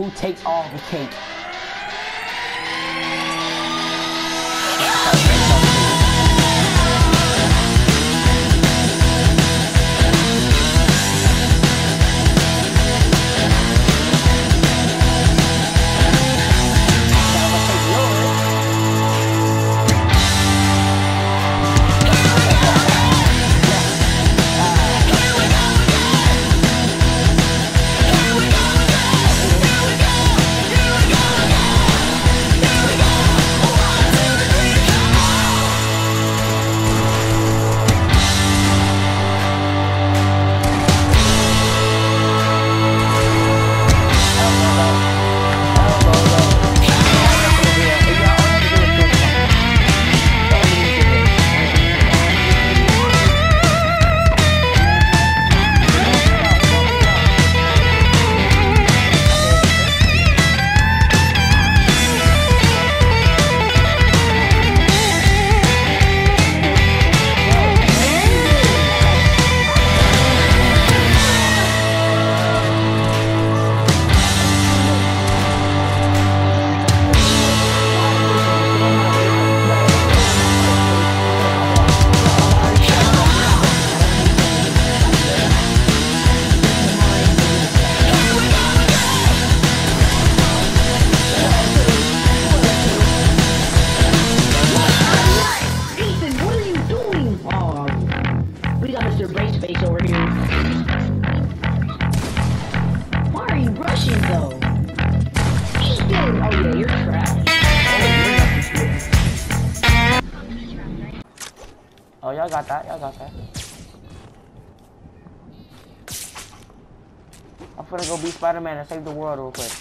who takes all the cake. Oh, y'all got that. Y'all got that. I'm finna go be Spider-Man and save the world real quick.